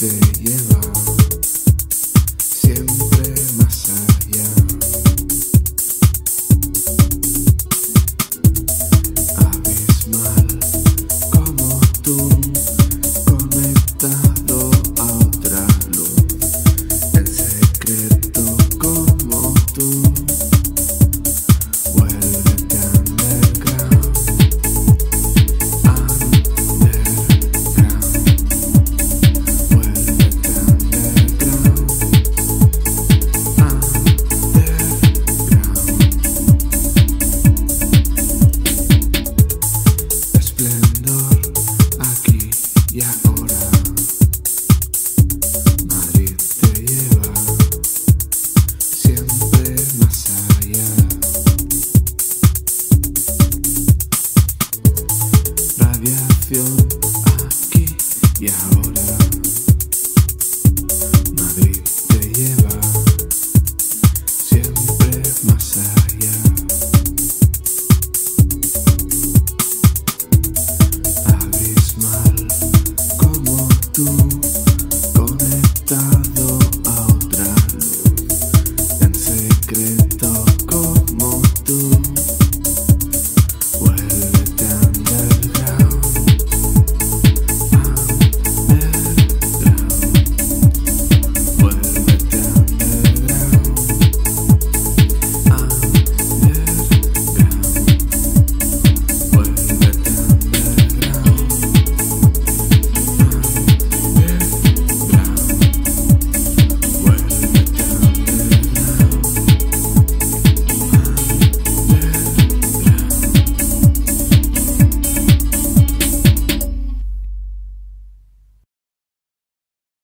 yeah. aviación aquí y ahora.